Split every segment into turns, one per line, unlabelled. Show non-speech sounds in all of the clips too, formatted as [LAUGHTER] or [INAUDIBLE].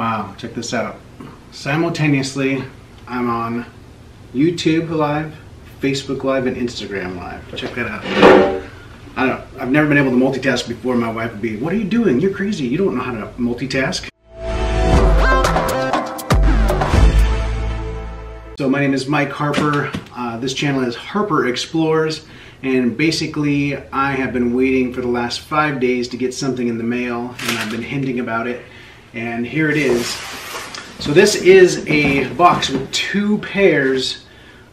Wow, check this out. Simultaneously, I'm on YouTube Live, Facebook Live, and Instagram Live. Check that out. I don't. I've never been able to multitask before. My wife would be, "What are you doing? You're crazy. You don't know how to multitask." So my name is Mike Harper. Uh, this channel is Harper Explores, and basically I have been waiting for the last five days to get something in the mail, and I've been hinting about it, and here it is. So this is a box with two pairs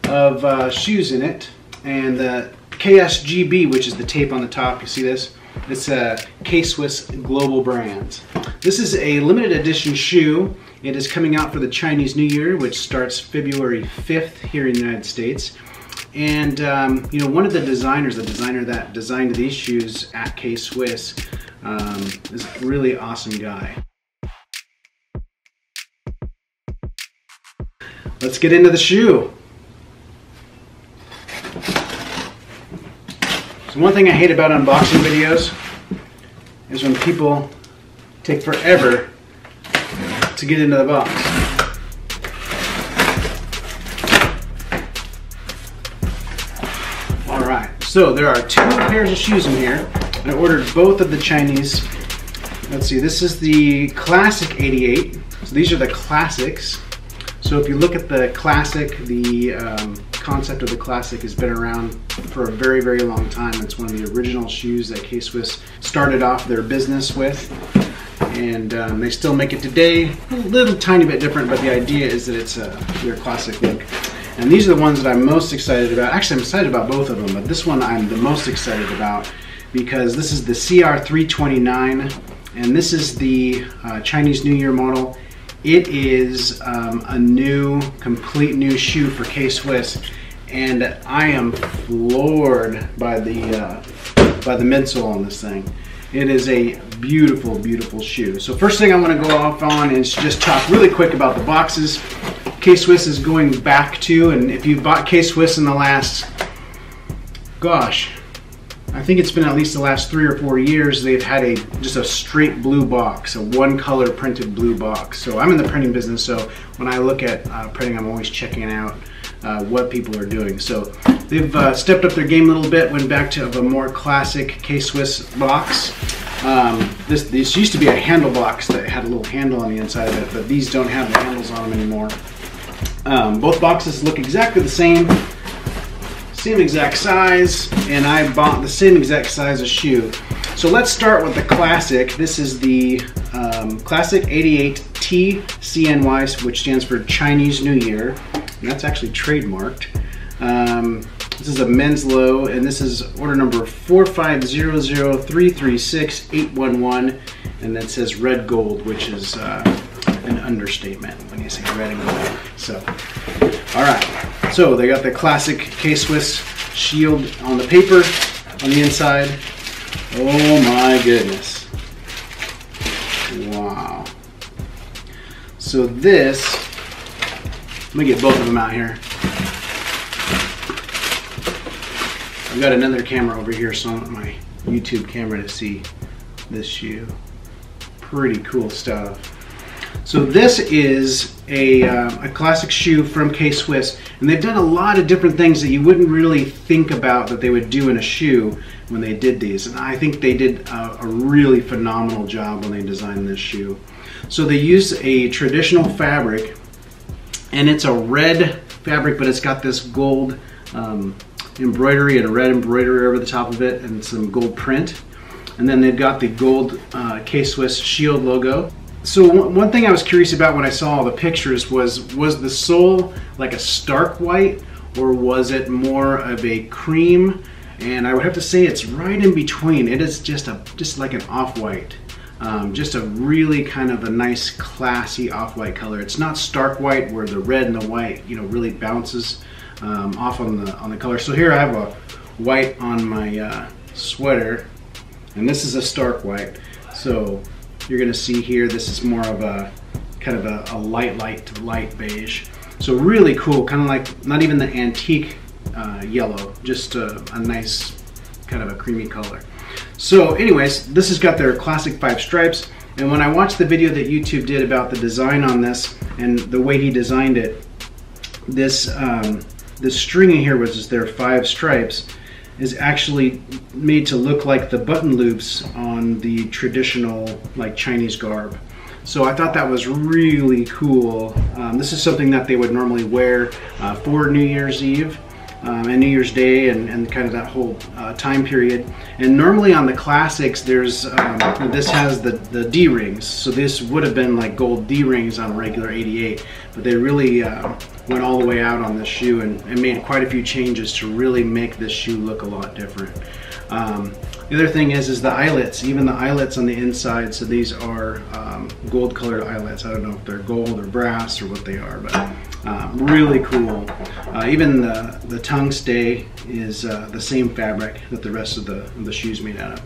of uh, shoes in it, and the KSGB, which is the tape on the top, you see this? It's a K-Swiss Global Brands. This is a limited edition shoe. It is coming out for the Chinese New Year, which starts February 5th here in the United States. And um, you know, one of the designers, the designer that designed these shoes at K-Swiss, um, is a really awesome guy. Let's get into the shoe. So one thing I hate about unboxing videos is when people take forever to get into the box. All right, so there are two pairs of shoes in here. I ordered both of the Chinese. Let's see, this is the Classic 88. So these are the classics. So if you look at the Classic, the um, concept of the Classic has been around for a very, very long time. It's one of the original shoes that K-Swiss started off their business with and um, they still make it today. A little tiny bit different, but the idea is that it's a, their classic look. And these are the ones that I'm most excited about. Actually, I'm excited about both of them, but this one I'm the most excited about because this is the CR329, and this is the uh, Chinese New Year model. It is um, a new, complete new shoe for K-Swiss, and I am floored by the uh, by the midsole on this thing. It is a beautiful, beautiful shoe. So first thing I want to go off on is just talk really quick about the boxes. K-Swiss is going back to, and if you've bought K-Swiss in the last, gosh, I think it's been at least the last three or four years, they've had a just a straight blue box, a one color printed blue box. So I'm in the printing business, so when I look at uh, printing, I'm always checking out uh, what people are doing. So they've uh, stepped up their game a little bit, went back to a more classic K-Swiss box. Um, this, this used to be a handle box that had a little handle on the inside of it, but these don't have the handles on them anymore. Um, both boxes look exactly the same, same exact size, and I bought the same exact size of shoe. So let's start with the classic. This is the um, Classic 88T CNY, which stands for Chinese New Year. And that's actually trademarked. Um, this is a men's low, and this is order number 45003368111, and that says red gold, which is uh, an understatement when you say red and gold. So, all right. So they got the classic K-Swiss shield on the paper on the inside. Oh my goodness. Wow. So this, let me get both of them out here. I've got another camera over here, so I want my YouTube camera to see this shoe. Pretty cool stuff. So this is a, uh, a classic shoe from K-Swiss, and they've done a lot of different things that you wouldn't really think about that they would do in a shoe when they did these. And I think they did a, a really phenomenal job when they designed this shoe. So they use a traditional fabric, and it's a red fabric, but it's got this gold um, embroidery and a red embroidery over the top of it and some gold print. And then they've got the gold uh, K-Swiss shield logo. So one thing I was curious about when I saw all the pictures was, was the sole like a stark white or was it more of a cream? And I would have to say it's right in between. It is just a just like an off-white. Um, just a really kind of a nice classy off-white color. It's not stark white where the red and the white, you know, really bounces um, off on the on the color. So here I have a white on my uh, sweater, and this is a stark white. So you're gonna see here, this is more of a kind of a, a light, light, light beige. So really cool, kind of like not even the antique uh, yellow, just a, a nice kind of a creamy color. So anyways, this has got their classic five stripes. And when I watched the video that YouTube did about the design on this and the way he designed it, this um, this stringing here, was just their five stripes, is actually made to look like the button loops on the traditional like Chinese garb. So I thought that was really cool. Um, this is something that they would normally wear uh, for New Year's Eve. Um, and New Year's Day and, and kind of that whole uh, time period. And normally on the classics, there's um, this has the, the D rings. So this would have been like gold D rings on a regular 88, but they really uh, went all the way out on this shoe and, and, made quite a few changes to really make this shoe look a lot different. Um, the other thing is, is the eyelets, even the eyelets on the inside. So these are um, gold colored eyelets. I don't know if they're gold or brass or what they are, but um, really cool. Uh, even the, the tongue stay is uh, the same fabric that the rest of the, of the shoes made out of.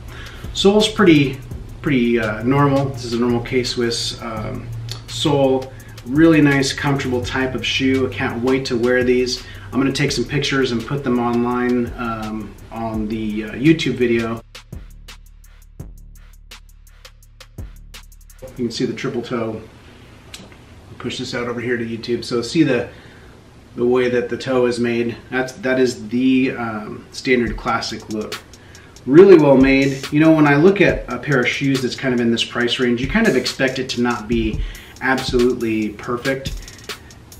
Sole's pretty, pretty uh, normal. This is a normal K-Swiss um, sole. Really nice, comfortable type of shoe. I can't wait to wear these. I'm gonna take some pictures and put them online um, on the uh, YouTube video. You can see the triple toe. Push this out over here to YouTube. So see the the way that the toe is made. That's that is the um, standard classic look. Really well made. You know, when I look at a pair of shoes that's kind of in this price range, you kind of expect it to not be absolutely perfect.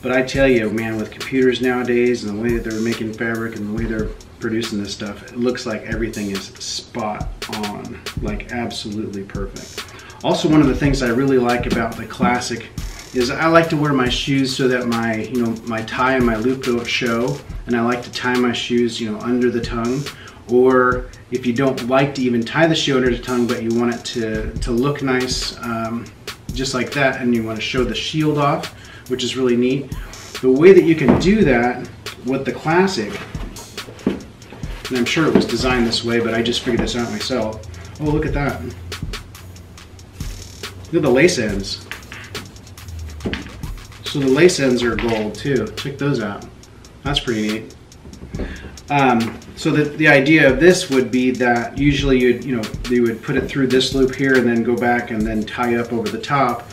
But I tell you, man, with computers nowadays and the way that they're making fabric and the way they're producing this stuff, it looks like everything is spot on, like absolutely perfect. Also, one of the things I really like about the Classic is I like to wear my shoes so that my, you know, my tie and my loop don't show, and I like to tie my shoes, you know, under the tongue. Or if you don't like to even tie the shoe under the tongue, but you want it to, to look nice, um, just like that and you want to show the shield off, which is really neat. The way that you can do that with the Classic, and I'm sure it was designed this way, but I just figured this out myself. Oh, look at that. Look at the lace ends. So the lace ends are gold too. Check those out. That's pretty neat. Um, so the, the idea of this would be that usually you'd, you know, you would put it through this loop here and then go back and then tie up over the top.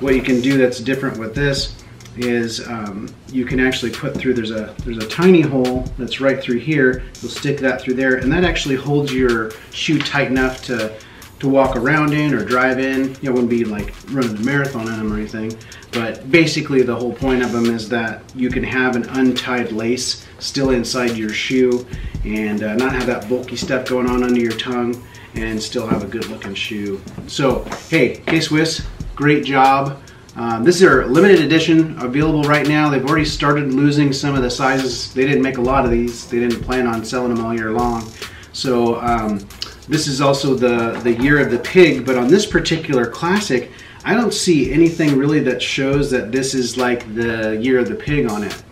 What you can do that's different with this is um, you can actually put through, there's a, there's a tiny hole that's right through here. You'll stick that through there and that actually holds your shoe tight enough to to walk around in or drive in. You know, wouldn't be like running a marathon in them or anything. But basically the whole point of them is that you can have an untied lace still inside your shoe and uh, not have that bulky stuff going on under your tongue and still have a good looking shoe. So, hey, K-Swiss, great job. Um, this is their limited edition available right now. They've already started losing some of the sizes. They didn't make a lot of these. They didn't plan on selling them all year long. So um, this is also the, the year of the pig, but on this particular classic, I don't see anything really that shows that this is like the year of the pig on it.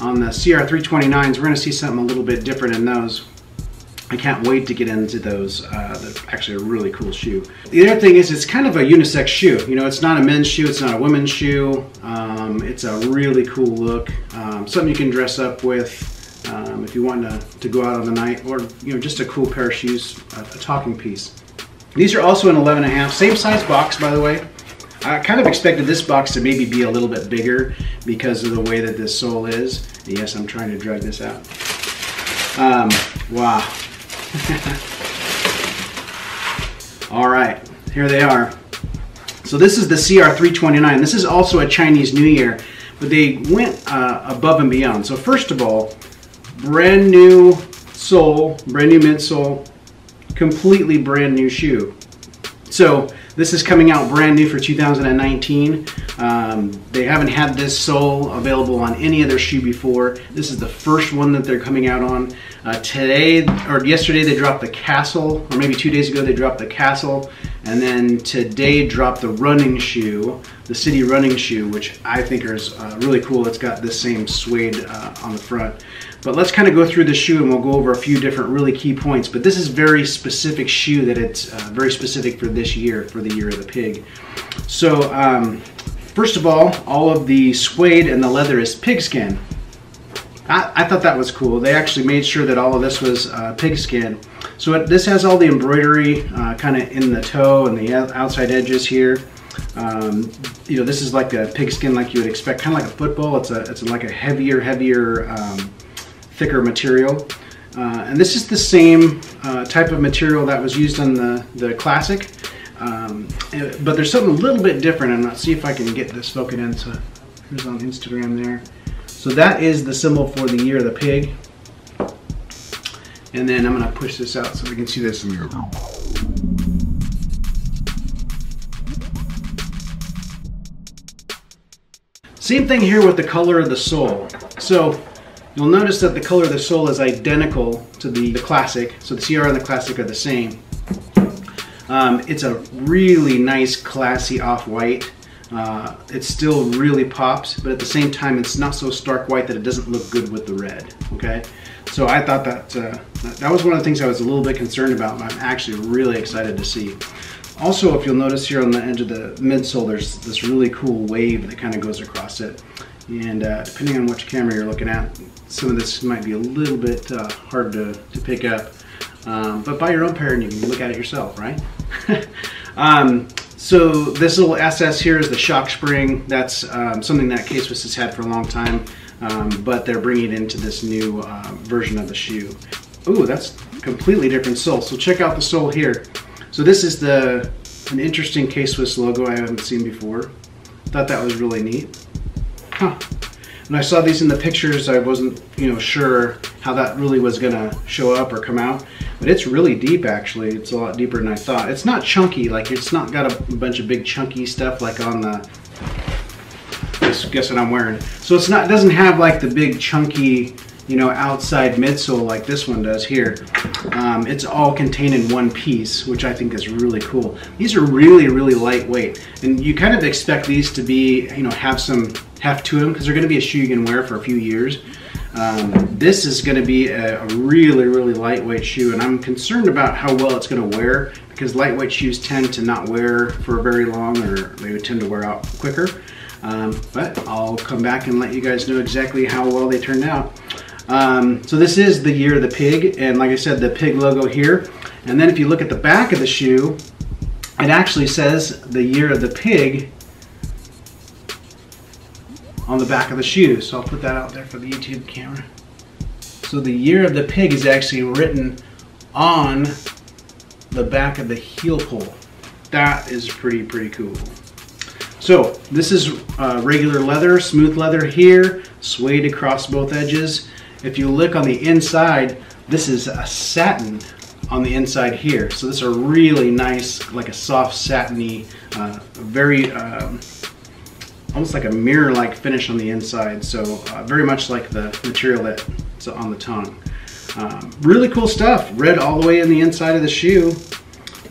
On the CR329s, we're gonna see something a little bit different in those. I can't wait to get into those. Uh, they're actually a really cool shoe. The other thing is it's kind of a unisex shoe. You know, it's not a men's shoe, it's not a women's shoe. Um, it's a really cool look. Um, something you can dress up with um, if you want to, to go out on the night or you know just a cool pair of shoes, a, a talking piece. These are also an 11 and a half, same size box by the way. I kind of expected this box to maybe be a little bit bigger because of the way that this sole is. Yes, I'm trying to drag this out. Um, wow. [LAUGHS] All right, here they are. So this is the CR329. This is also a Chinese New Year, but they went uh, above and beyond. So first of all, brand new sole, brand new midsole, completely brand new shoe. So this is coming out brand new for 2019. Um, they haven't had this sole available on any other shoe before. This is the first one that they're coming out on. Uh, today, or yesterday, they dropped the Castle, or maybe two days ago, they dropped the Castle. And then today dropped the running shoe, the City running shoe, which I think is uh, really cool. It's got this same suede uh, on the front. But let's kind of go through the shoe and we'll go over a few different really key points. But this is very specific shoe that it's uh, very specific for this year, for the year of the pig. So um, first of all, all of the suede and the leather is pigskin. I, I, thought that was cool. They actually made sure that all of this was uh, pigskin. So it, this has all the embroidery uh, kind of in the toe and the outside edges here. Um, you know, this is like a pigskin like you would expect, kind of like a football. It's a it's like a heavier, heavier, um, thicker material. Uh, and this is the same uh, type of material that was used on the, the Classic. Um, but there's something a little bit different. And I'll see if I can get this focused into. Here's on Instagram there. So that is the symbol for the year of the pig. And then I'm gonna push this out so we can see this. Same thing here with the color of the sole. So you'll notice that the color of the sole is identical to the, the Classic. So the CR and the Classic are the same. Um, it's a really nice, classy off-white. Uh, it still really pops, but at the same time, it's not so stark white that it doesn't look good with the red, okay? So I thought that, uh, that was one of the things I was a little bit concerned about, I'm actually really excited to see. Also, if you'll notice here on the edge of the midsole, there's this really cool wave that kind of goes across it. And uh, depending on which camera you're looking at, some of this might be a little bit uh, hard to, to pick up. Um, but buy your own pair and you can look at it yourself, right? [LAUGHS] um, so this little SS here is the shock spring. That's um, something that K-Swiss has had for a long time um, but they're bringing it into this new uh, version of the shoe. Ooh, that's completely different sole. So check out the sole here. So this is the an interesting K-Swiss logo I haven't seen before. Thought that was really neat. Huh. When I saw these in the pictures, I wasn't, you know, sure how that really was gonna show up or come out. But it's really deep actually. It's a lot deeper than I thought. It's not chunky, like it's not got a bunch of big chunky stuff like on the guess, guess what I'm wearing. So it's not, it doesn't have like the big chunky, you know, outside midsole like this one does here. Um, it's all contained in one piece, which I think is really cool. These are really, really lightweight. And you kind of expect these to be, you know, have some heft to them because they're gonna be a shoe you can wear for a few years. Um, this is going to be a, a, really, really lightweight shoe, and I'm concerned about how well it's going to wear because lightweight shoes tend to not wear for very long or they tend to wear out quicker. Um, but I'll come back and let you guys know exactly how well they turned out. Um, so this is the year of the pig, and like I said, the pig logo here. And then if you look at the back of the shoe, it actually says the year of the pig on the back of the shoe. So I'll put that out there for the YouTube camera. So the year of the pig is actually written on the back of the heel pole. That is pretty, pretty cool. So this is uh, regular leather, smooth leather here, suede across both edges. If you look on the inside, this is a satin on the inside here. So this is a really nice, like a soft satiny, uh, very, um, almost like a mirror-like finish on the inside. So uh, very much like the material that's on the tongue. Um, really cool stuff. Red all the way in the inside of the shoe.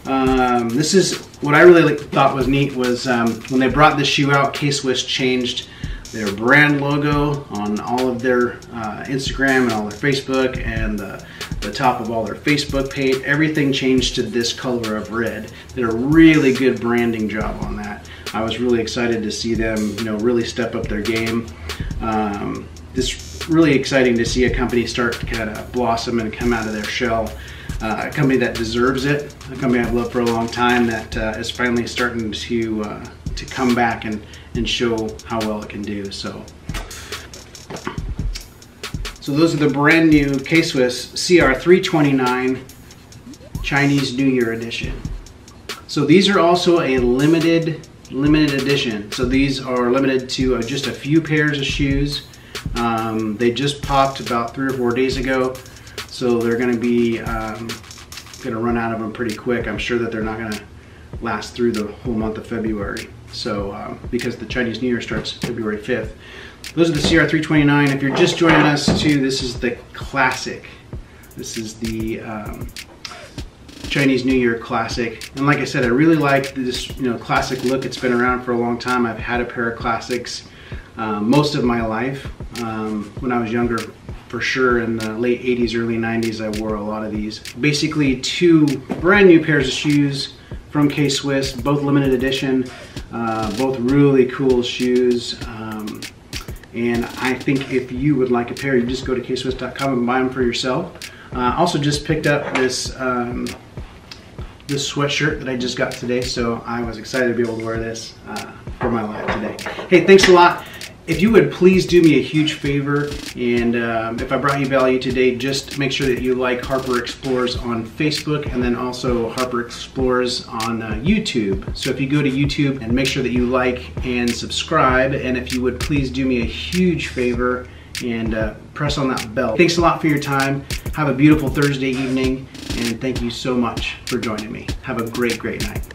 Um, this is what I really thought was neat was um, when they brought this shoe out, K-Swiss changed their brand logo on all of their uh, Instagram and all their Facebook and the, the top of all their Facebook page. Everything changed to this color of red. Did a really good branding job on that. I was really excited to see them, you know, really step up their game. Um, this really exciting to see a company start to kind of blossom and come out of their shell uh, a company that deserves it, a company I've loved for a long time that uh, is finally starting to uh, to come back and, and show how well it can do. So, so those are the brand new K-Swiss CR329 Chinese New Year edition. So these are also a limited limited edition. So these are limited to uh, just a few pairs of shoes. Um, they just popped about three or four days ago. So they're going to be um, going to run out of them pretty quick. I'm sure that they're not going to last through the whole month of February. So um, because the Chinese New Year starts February 5th. Those are the CR329. If you're just joining us too, this is the classic. This is the um, Chinese New Year classic. And like I said, I really like this you know classic look. It's been around for a long time. I've had a pair of classics um, most of my life. Um, when I was younger, for sure in the late 80s, early 90s, I wore a lot of these. Basically two brand new pairs of shoes from K-Swiss, both limited edition, uh, both really cool shoes. Um, and I think if you would like a pair, you just go to kswiss.com and buy them for yourself. Uh, also just picked up this um, this sweatshirt that I just got today, so I was excited to be able to wear this uh, for my live today. Hey, thanks a lot. If you would please do me a huge favor, and um, if I brought you value today, just make sure that you like Harper Explores on Facebook and then also Harper Explores on uh, YouTube. So if you go to YouTube and make sure that you like and subscribe, and if you would please do me a huge favor and uh, press on that bell. Thanks a lot for your time. Have a beautiful Thursday evening, and thank you so much for joining me. Have a great, great night.